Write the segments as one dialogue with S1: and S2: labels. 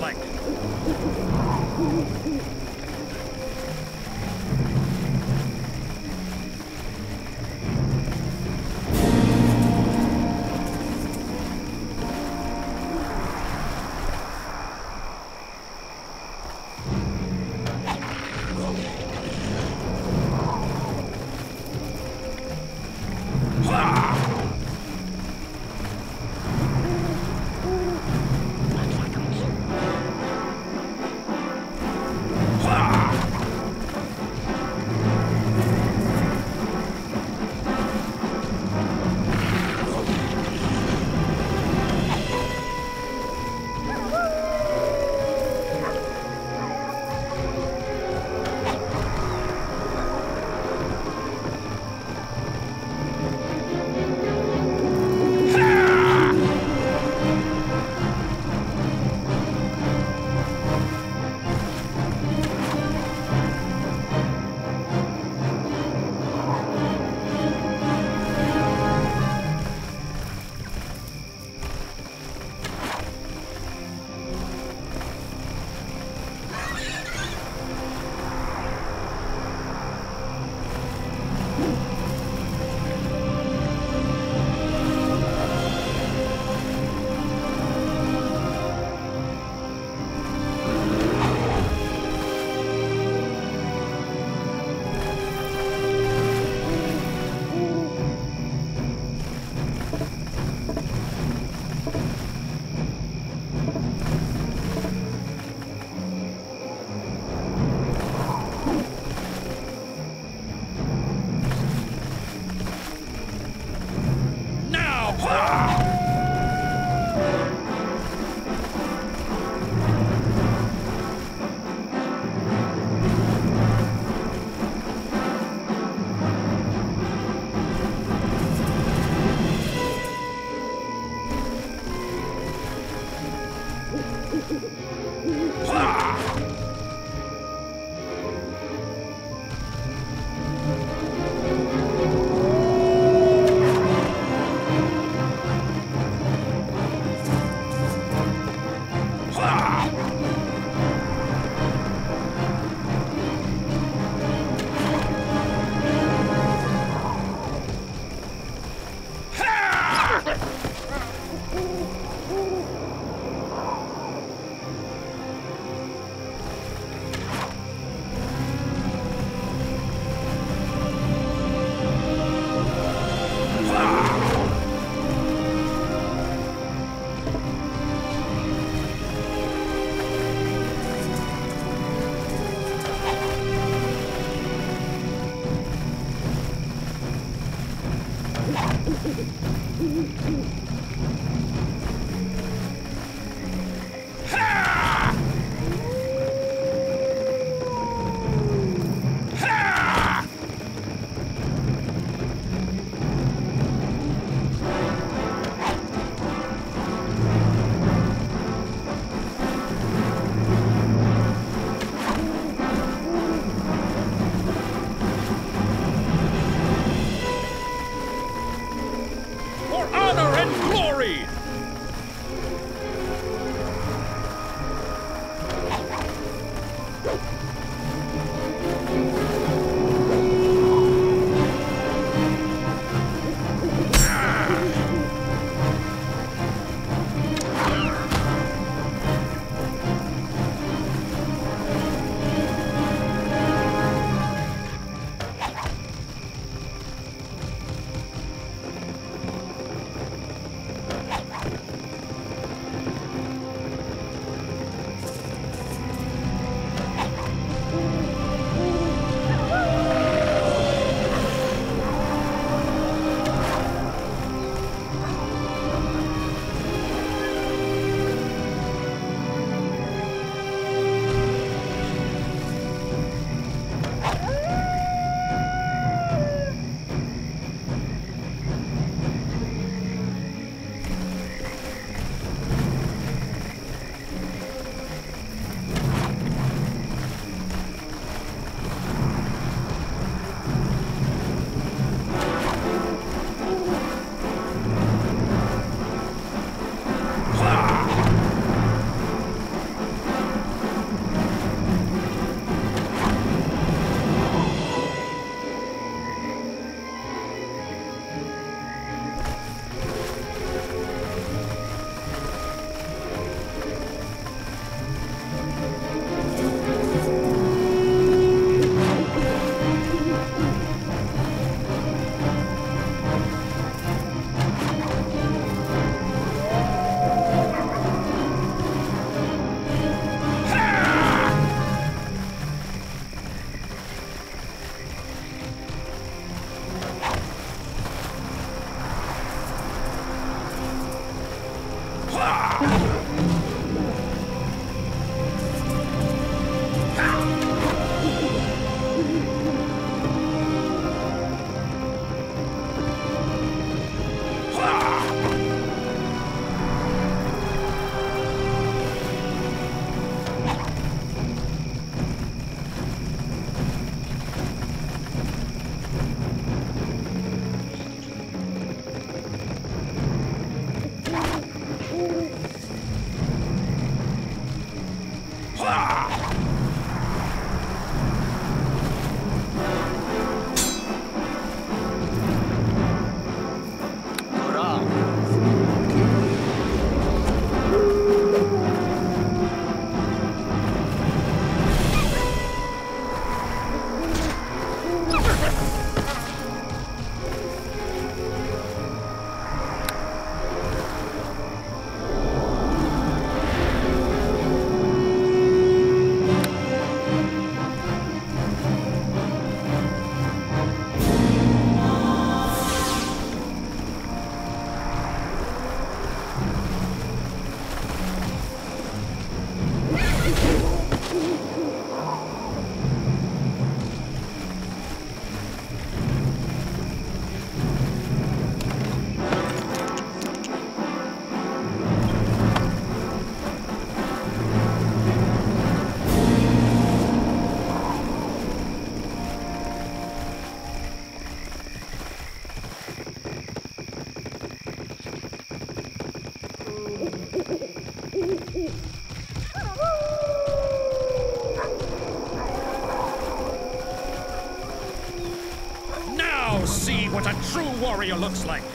S1: like. Warrior looks like.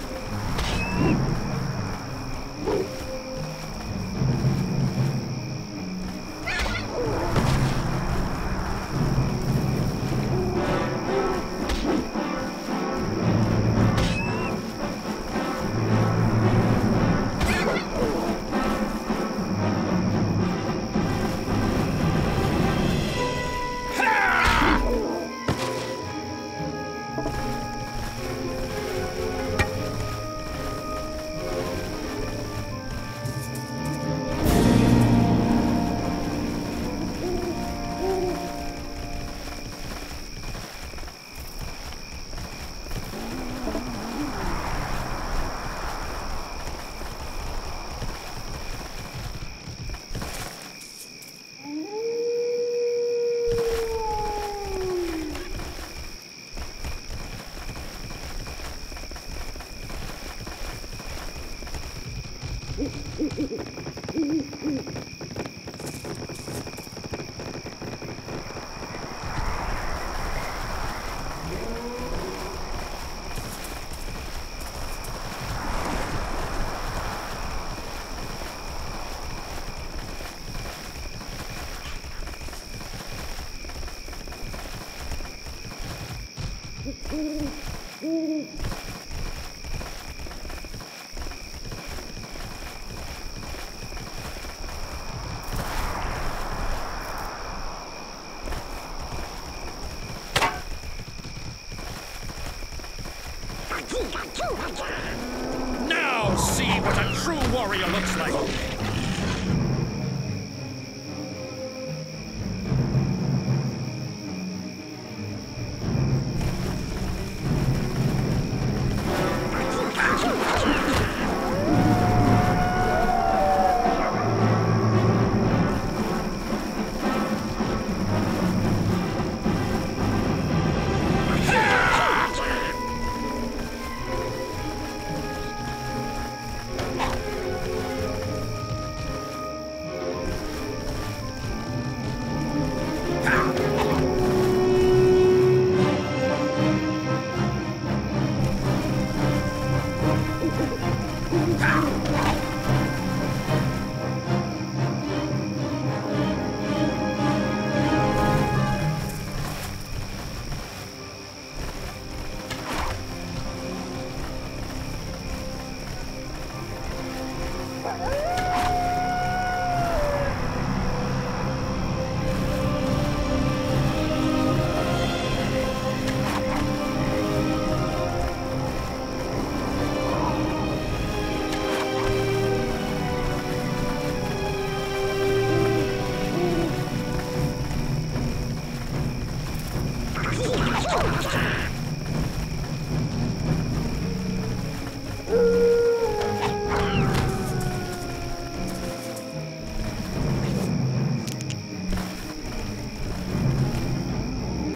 S1: Now see what a true warrior looks like.